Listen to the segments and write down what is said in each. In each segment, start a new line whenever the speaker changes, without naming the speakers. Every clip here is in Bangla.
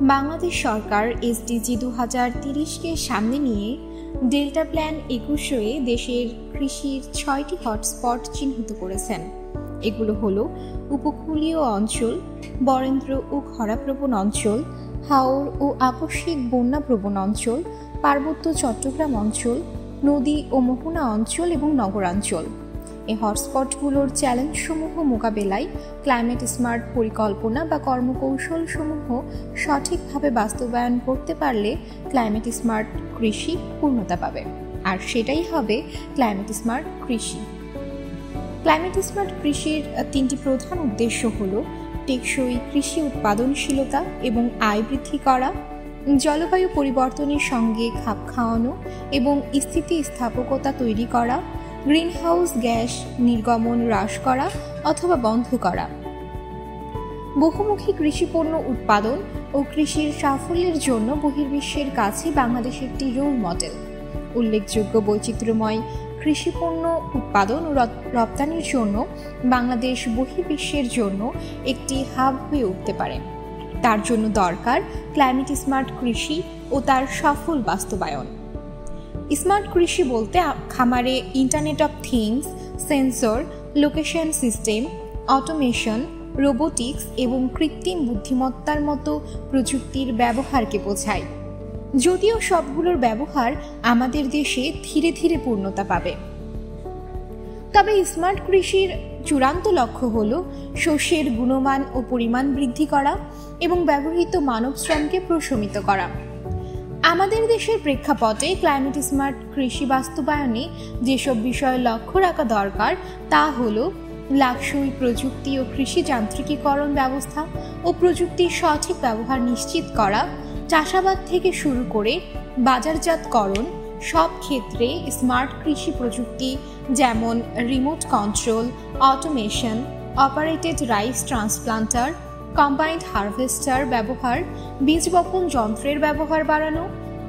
বাংলাদেশ সরকার এসডিজি দু হাজার তিরিশকে সামনে নিয়ে ডেল্টা প্ল্যান একুশে দেশের কৃষির ছয়টি হটস্পট চিহ্নিত করেছেন। এগুলো হল উপকূলীয় অঞ্চল, বরেন্দ্র ও খরাপ্রবণ অঞ্চল, হাওর ও আকস্মিক বন্যাপ্রবণ অঞ্চল, পার্বত্য চট্টগ্রাম অঞ্চল, নদী ও মোহনা অঞ্চল এবং নগরাঞ্চল। এই হটস্পটগুলোর চ্যালেঞ্জসমূহ মোকাবেলায় ক্লাইমেট স্মার্ট পরিকল্পনা বা কর্মকৌশল সমূহ সঠিকভাবে বাস্তবায়ন করতে পারলে ক্লাইমেট স্মার্ট কৃষি পূর্ণতা পাবে। আর সেটাই হবে ক্লাইমেট স্মার্ট কৃষি। ক্লাইমেট স্মার্ট কৃষির তিনটি প্রধান উদ্দেশ্য হল টেকসই কৃষি উৎপাদনশীলতা এবং আয় বৃদ্ধি করা, জলবায়ু পরিবর্তনের সঙ্গে খাপ খাওয়ানো এবং স্থিতিস্থাপকতা তৈরি করা গ্রিনহাউস গ্যাস নির্গমন হ্রাস করা অথবা বন্ধ করা। বহুমুখী কৃষিপণ্য উৎপাদন ও কৃষির সাফল্যের জন্য বহির্বিশ্বের কাছে বাংলাদেশ একটি রোল মডেল। উল্লেখযোগ্য বৈচিত্র্যময় কৃষিপণ্য উৎপাদন ও রপ্তানির জন্য বাংলাদেশ বহির্বিশ্বের জন্য একটি হাব হয়ে উঠতে পারে। তার জন্য দরকার ক্লাইমেট স্মার্ট কৃষি ও তার সফল বাস্তবায়ন। স্মার্ট কৃষি বলতে খামারে internet of things sensor location system automation robotics এবং কৃত্রিম বুদ্ধিমত্তার মতো প্রযুক্তির ব্যবহারকে বোঝায়। যদিও সবগুলোর ব্যবহার আমাদের দেশে ধীরে ধীরে পূর্ণতা পাবে। তবে স্মার্ট কৃষির চূড়ান্ত লক্ষ্য হল শস্যের গুণমান ও পরিমাণ বৃদ্ধি করা এবং ব্যবহৃত মানব শ্রমকে প্রশমিত করা। আমাদের দেশের প্রেক্ষাপটে ক্লাইমেট স্মার্ট কৃষি বাস্তবায়নে যেসব বিষয়ে লক্ষ্য রাখা দরকার, তা হল লাকসই প্রযুক্তি ও কৃষি যান্ত্রিকীকরণ ব্যবস্থা ও প্রযুক্তির সঠিক ব্যবহার নিশ্চিত করা, চাষাবাদ থেকে শুরু করে বাজারজাতকরণ, সব ক্ষেত্রে স্মার্ট কৃষি প্রযুক্তি যেমন remote control automation operated rice transplanter combined harvester ব্যবহার, বীজ বপন যন্ত্রের ব্যবহার বাড়ানো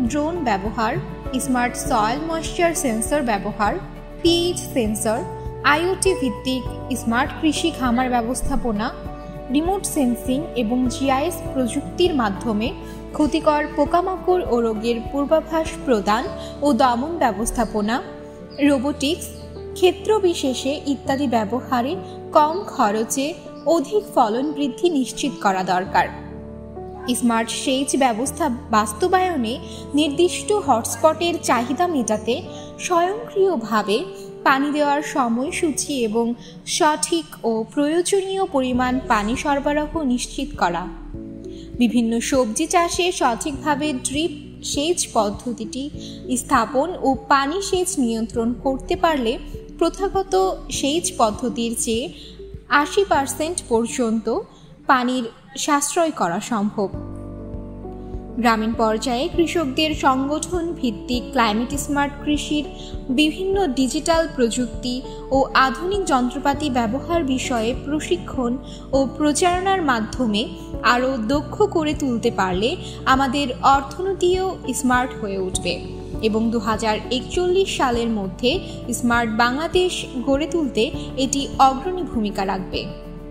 ড্রোন ব্যবহার স্মার্ট সয়েল ময়েশ্চার সেন্সর ব্যবহার পিএইচ সেন্সর আইওটি ভিত্তিক স্মার্ট কৃষি খামার ব্যবস্থাপনা রিমোট সেন্সিং এবং জিআইএস প্রযুক্তির মাধ্যমে ক্ষতিকর পোকামাকড় ও রোগের পূর্বাভাস প্রদান ও দমন ব্যবস্থাপনা রোবোটিক্স ক্ষেত্র বিশেষে ইত্যাদি ব্যবহারে কম খরচে অধিক ফলন বৃদ্ধি নিশ্চিত করা দরকার। স্মার্ট সেচ ব্যবস্থা বাস্তবায়নে নির্দিষ্ট হটস্পটের চাহিদা মেটাতে স্বয়ংক্রিয়ভাবে পানি দেওয়ার সময়সূচি এবং সঠিক ও প্রয়োজনীয় পরিমাণ পানি সরবরাহ নিশ্চিত করা। বিভিন্ন সবজি চাষে সঠিকভাবে ড্রিপ সেচ পদ্ধতিটি স্থাপন ও পানি সেচ নিয়ন্ত্রণ করতে পারলে প্রথাগত সেচ পদ্ধতির চেয়ে আশি পার্সেন্ট পর্যন্ত পানির সাশ্রয় করা সম্ভব। গ্রামীণ পর্যায়ে কৃষকদের সংগঠন ভিত্তিক ক্লাইমেট স্মার্ট কৃষির বিভিন্ন ডিজিটাল প্রযুক্তি ও আধুনিক যন্ত্রপাতি ব্যবহার বিষয়ে প্রশিক্ষণ ও প্রচারণার মাধ্যমে আরও দক্ষ করে তুলতে পারলে আমাদের অর্থনীতিও স্মার্ট হয়ে উঠবে। এবং দু হাজার একচল্লিশ সালের মধ্যে স্মার্ট বাংলাদেশ গড়ে তুলতে এটি অগ্রণী ভূমিকা রাখবে।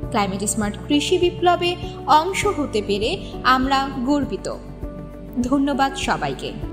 ক্লাইমেট স্মার্ট কৃষি বিপ্লবে অংশ হতে পেরে আমরা গর্বিত। ধন্যবাদ সবাইকে।